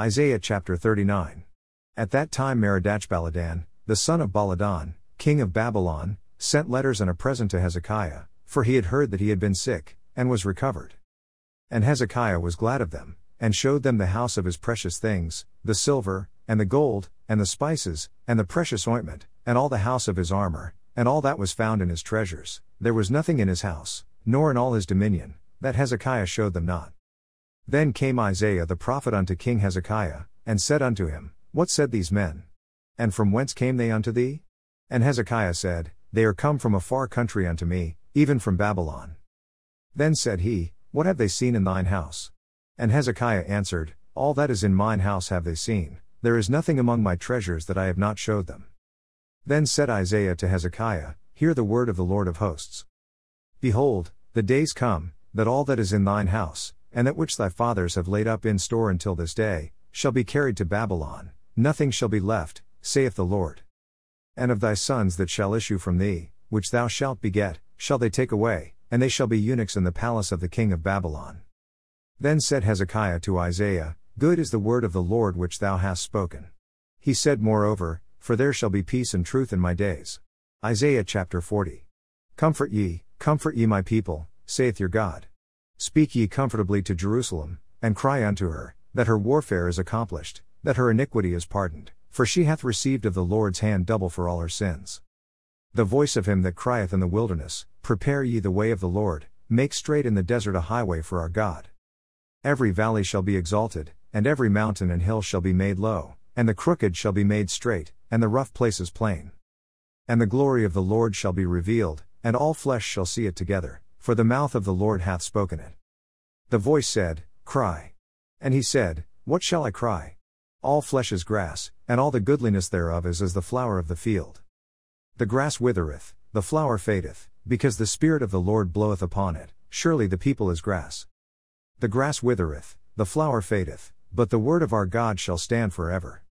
Isaiah chapter 39. At that time Merodachbaladan, the son of Baladan, king of Babylon, sent letters and a present to Hezekiah, for he had heard that he had been sick, and was recovered. And Hezekiah was glad of them, and showed them the house of his precious things, the silver, and the gold, and the spices, and the precious ointment, and all the house of his armor, and all that was found in his treasures. There was nothing in his house, nor in all his dominion, that Hezekiah showed them not. Then came Isaiah the prophet unto King Hezekiah, and said unto him, What said these men? And from whence came they unto thee? And Hezekiah said, They are come from a far country unto me, even from Babylon. Then said he, What have they seen in thine house? And Hezekiah answered, All that is in mine house have they seen, there is nothing among my treasures that I have not showed them. Then said Isaiah to Hezekiah, Hear the word of the Lord of hosts. Behold, the days come, that all that is in thine house, and that which thy fathers have laid up in store until this day, shall be carried to Babylon, nothing shall be left, saith the Lord. And of thy sons that shall issue from thee, which thou shalt beget, shall they take away, and they shall be eunuchs in the palace of the king of Babylon. Then said Hezekiah to Isaiah, Good is the word of the Lord which thou hast spoken. He said moreover, For there shall be peace and truth in my days. Isaiah chapter 40. Comfort ye, comfort ye my people, saith your God. Speak ye comfortably to Jerusalem, and cry unto her, that her warfare is accomplished, that her iniquity is pardoned, for she hath received of the Lord's hand double for all her sins. The voice of him that crieth in the wilderness, Prepare ye the way of the Lord, make straight in the desert a highway for our God. Every valley shall be exalted, and every mountain and hill shall be made low, and the crooked shall be made straight, and the rough places plain. And the glory of the Lord shall be revealed, and all flesh shall see it together, for the mouth of the Lord hath spoken it. The voice said, Cry. And he said, What shall I cry? All flesh is grass, and all the goodliness thereof is as the flower of the field. The grass withereth, the flower fadeth, because the Spirit of the Lord bloweth upon it, surely the people is grass. The grass withereth, the flower fadeth, but the word of our God shall stand for ever.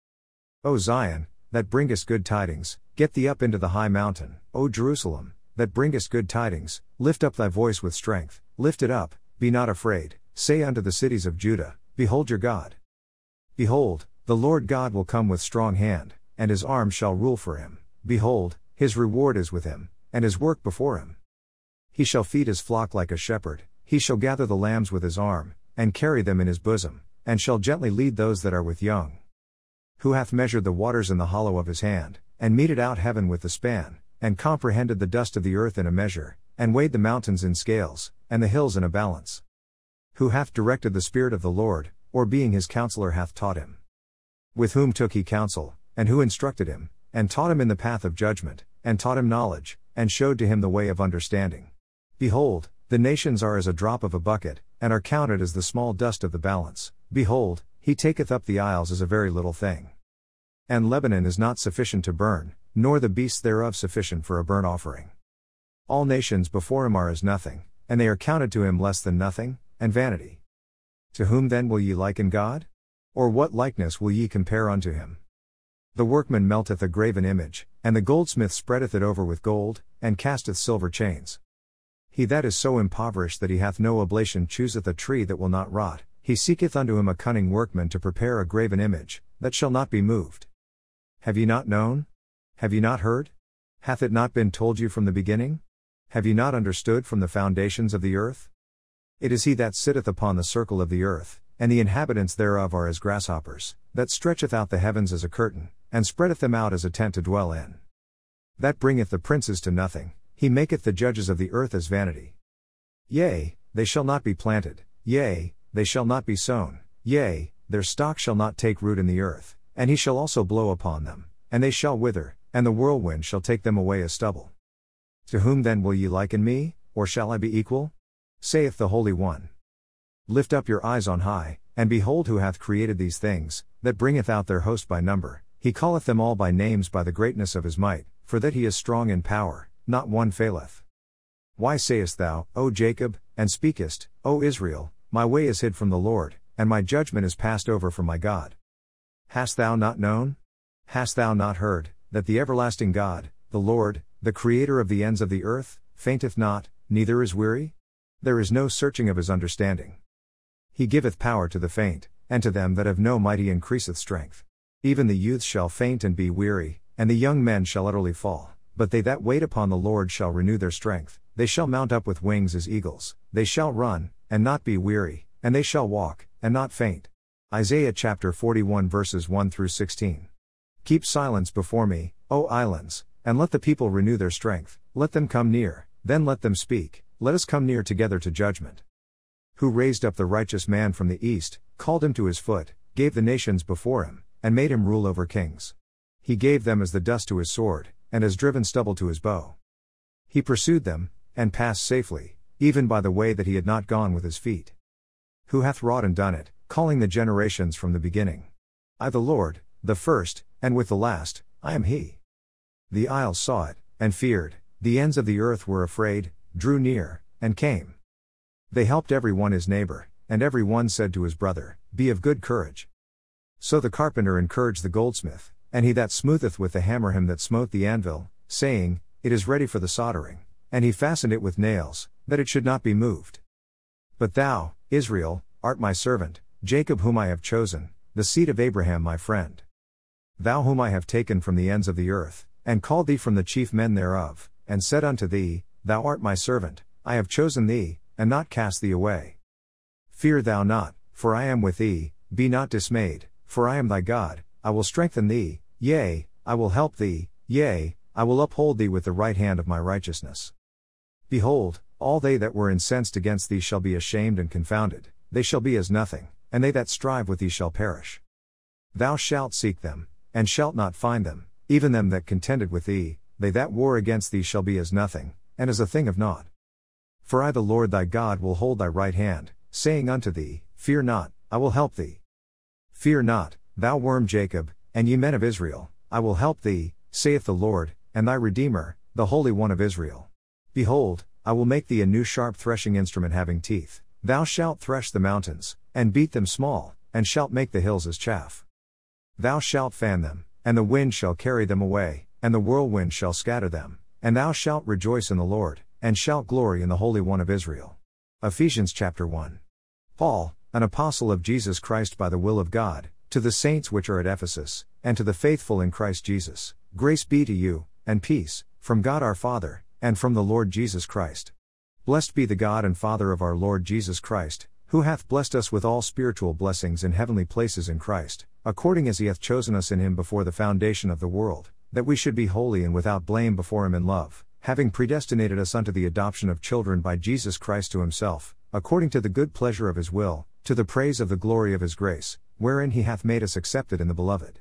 O Zion, that bringest good tidings, get thee up into the high mountain, O Jerusalem, that bringest good tidings, lift up thy voice with strength, lift it up, be not afraid, say unto the cities of Judah, Behold your God. Behold, the Lord God will come with strong hand, and his arm shall rule for him. Behold, his reward is with him, and his work before him. He shall feed his flock like a shepherd, he shall gather the lambs with his arm, and carry them in his bosom, and shall gently lead those that are with young. Who hath measured the waters in the hollow of his hand, and meted out heaven with the span, and comprehended the dust of the earth in a measure, and weighed the mountains in scales, and the hills in a balance. Who hath directed the Spirit of the Lord, or being his counselor hath taught him? With whom took he counsel, and who instructed him, and taught him in the path of judgment, and taught him knowledge, and showed to him the way of understanding? Behold, the nations are as a drop of a bucket, and are counted as the small dust of the balance. Behold, he taketh up the isles as a very little thing. And Lebanon is not sufficient to burn, nor the beasts thereof sufficient for a burnt offering. All nations before him are as nothing, and they are counted to him less than nothing, and vanity. To whom then will ye liken God? Or what likeness will ye compare unto him? The workman melteth a graven image, and the goldsmith spreadeth it over with gold, and casteth silver chains. He that is so impoverished that he hath no oblation chooseth a tree that will not rot, he seeketh unto him a cunning workman to prepare a graven image, that shall not be moved. Have ye not known? Have ye not heard? Hath it not been told you from the beginning? Have ye not understood from the foundations of the earth? It is he that sitteth upon the circle of the earth, and the inhabitants thereof are as grasshoppers, that stretcheth out the heavens as a curtain, and spreadeth them out as a tent to dwell in. That bringeth the princes to nothing, he maketh the judges of the earth as vanity. Yea, they shall not be planted, yea, they shall not be sown, yea, their stock shall not take root in the earth, and he shall also blow upon them, and they shall wither, and the whirlwind shall take them away as stubble. To whom then will ye liken me, or shall I be equal? saith the Holy One. Lift up your eyes on high, and behold who hath created these things, that bringeth out their host by number, he calleth them all by names by the greatness of his might, for that he is strong in power, not one faileth. Why sayest thou, O Jacob, and speakest, O Israel, My way is hid from the Lord, and my judgment is passed over from my God? Hast thou not known? Hast thou not heard, that the everlasting God, the Lord, the Creator of the ends of the earth, fainteth not, neither is weary? There is no searching of his understanding. He giveth power to the faint, and to them that have no mighty increaseth strength. Even the youths shall faint and be weary, and the young men shall utterly fall. But they that wait upon the Lord shall renew their strength, they shall mount up with wings as eagles, they shall run, and not be weary, and they shall walk, and not faint. Isaiah chapter 41 verses 1 through 16. Keep silence before me, O islands, and let the people renew their strength, let them come near, then let them speak, let us come near together to judgment. Who raised up the righteous man from the east, called him to his foot, gave the nations before him, and made him rule over kings. He gave them as the dust to his sword, and as driven stubble to his bow. He pursued them, and passed safely, even by the way that he had not gone with his feet. Who hath wrought and done it, calling the generations from the beginning? I the Lord, the first, and with the last, I am he. The isles saw it, and feared, the ends of the earth were afraid, drew near, and came. They helped every one his neighbor, and every one said to his brother, Be of good courage. So the carpenter encouraged the goldsmith, and he that smootheth with the hammer him that smote the anvil, saying, It is ready for the soldering. And he fastened it with nails, that it should not be moved. But thou, Israel, art my servant, Jacob whom I have chosen, the seed of Abraham my friend. Thou whom I have taken from the ends of the earth, and called thee from the chief men thereof, and said unto thee, Thou art my servant, I have chosen thee, and not cast thee away. Fear thou not, for I am with thee, be not dismayed, for I am thy God, I will strengthen thee, yea, I will help thee, yea, I will uphold thee with the right hand of my righteousness. Behold, all they that were incensed against thee shall be ashamed and confounded, they shall be as nothing, and they that strive with thee shall perish. Thou shalt seek them, and shalt not find them, even them that contended with thee, they that war against thee shall be as nothing, and as a thing of naught. For I the Lord thy God will hold thy right hand, saying unto thee, Fear not, I will help thee. Fear not, thou worm Jacob, and ye men of Israel, I will help thee, saith the Lord, and thy Redeemer, the Holy One of Israel. Behold, I will make thee a new sharp threshing instrument having teeth, thou shalt thresh the mountains, and beat them small, and shalt make the hills as chaff. Thou shalt fan them, and the wind shall carry them away, and the whirlwind shall scatter them, and thou shalt rejoice in the Lord, and shalt glory in the Holy One of Israel. Ephesians chapter 1. Paul, an apostle of Jesus Christ by the will of God, to the saints which are at Ephesus, and to the faithful in Christ Jesus, grace be to you, and peace, from God our Father, and from the Lord Jesus Christ. Blessed be the God and Father of our Lord Jesus Christ, who hath blessed us with all spiritual blessings in heavenly places in Christ, according as he hath chosen us in him before the foundation of the world, that we should be holy and without blame before him in love, having predestinated us unto the adoption of children by Jesus Christ to himself, according to the good pleasure of his will, to the praise of the glory of his grace, wherein he hath made us accepted in the beloved.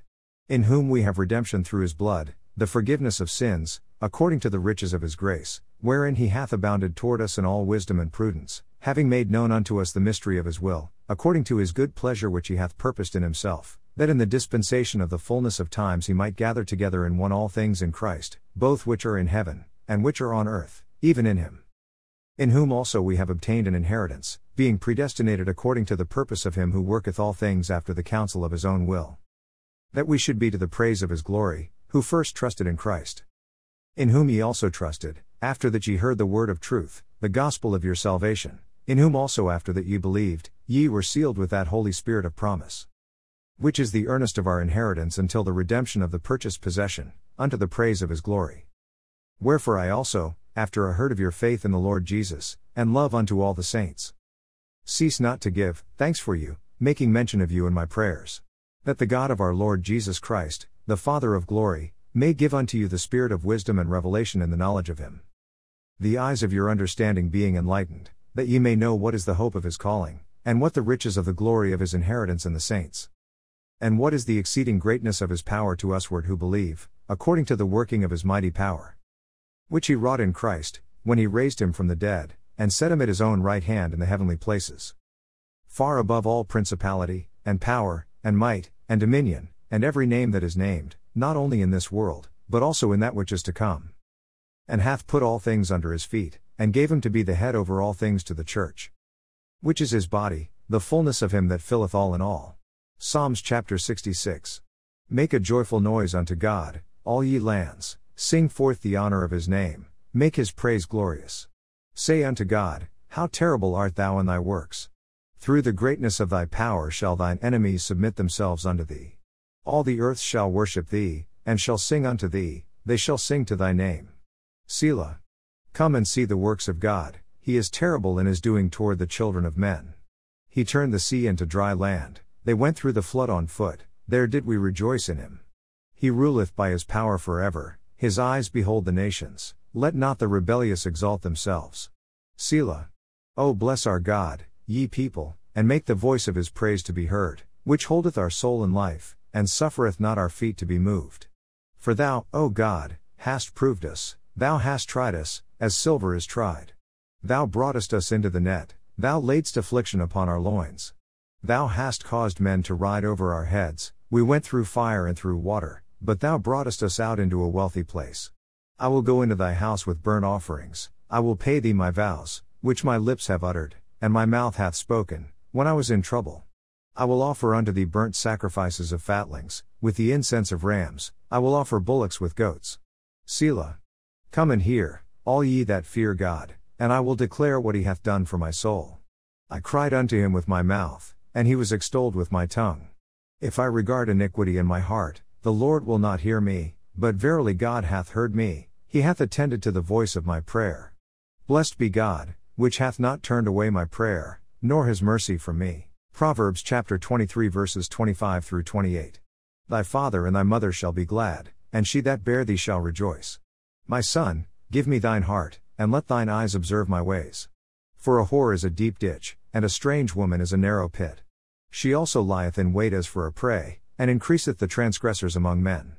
In whom we have redemption through his blood, the forgiveness of sins, according to the riches of his grace, wherein he hath abounded toward us in all wisdom and prudence, having made known unto us the mystery of his will, according to his good pleasure which he hath purposed in himself, that in the dispensation of the fullness of times he might gather together in one all things in Christ, both which are in heaven, and which are on earth, even in him. In whom also we have obtained an inheritance, being predestinated according to the purpose of him who worketh all things after the counsel of his own will. That we should be to the praise of his glory, who first trusted in Christ. In whom ye also trusted, after that ye heard the word of truth, the gospel of your salvation, in whom also after that ye believed, ye were sealed with that Holy Spirit of promise. Which is the earnest of our inheritance until the redemption of the purchased possession, unto the praise of his glory. Wherefore I also, after I heard of your faith in the Lord Jesus, and love unto all the saints, cease not to give thanks for you, making mention of you in my prayers. That the God of our Lord Jesus Christ, the Father of glory, may give unto you the spirit of wisdom and revelation in the knowledge of him. The eyes of your understanding being enlightened, that ye may know what is the hope of his calling, and what the riches of the glory of his inheritance in the saints. And what is the exceeding greatness of his power to usward who believe, according to the working of his mighty power. Which he wrought in Christ, when he raised him from the dead, and set him at his own right hand in the heavenly places. Far above all principality, and power, and might, and dominion, and every name that is named, not only in this world, but also in that which is to come. And hath put all things under his feet, and gave him to be the head over all things to the church. Which is his body, the fullness of him that filleth all in all. Psalms chapter 66. Make a joyful noise unto God, all ye lands, sing forth the honor of his name, make his praise glorious. Say unto God, How terrible art thou in thy works! Through the greatness of thy power shall thine enemies submit themselves unto thee. All the earth shall worship thee, and shall sing unto thee, they shall sing to thy name. Selah. Come and see the works of God, he is terrible in his doing toward the children of men. He turned the sea into dry land, they went through the flood on foot, there did we rejoice in him. He ruleth by his power forever, his eyes behold the nations, let not the rebellious exalt themselves. Selah. O bless our God, ye people, and make the voice of his praise to be heard, which holdeth our soul in life, and suffereth not our feet to be moved. For thou, O God, hast proved us, thou hast tried us, as silver is tried. Thou broughtest us into the net, thou laidst affliction upon our loins. Thou hast caused men to ride over our heads, we went through fire and through water, but thou broughtest us out into a wealthy place. I will go into thy house with burnt offerings, I will pay thee my vows, which my lips have uttered, and my mouth hath spoken, when I was in trouble. I will offer unto thee burnt sacrifices of fatlings, with the incense of rams, I will offer bullocks with goats. Selah. Come and hear, all ye that fear God, and I will declare what he hath done for my soul. I cried unto him with my mouth, and he was extolled with my tongue. If I regard iniquity in my heart, the Lord will not hear me, but verily God hath heard me, he hath attended to the voice of my prayer. Blessed be God, which hath not turned away my prayer, nor his mercy from me. Proverbs chapter 23 verses 25 through 28. Thy father and thy mother shall be glad, and she that bare thee shall rejoice. My son, give me thine heart, and let thine eyes observe my ways. For a whore is a deep ditch, and a strange woman is a narrow pit. She also lieth in wait as for a prey, and increaseth the transgressors among men.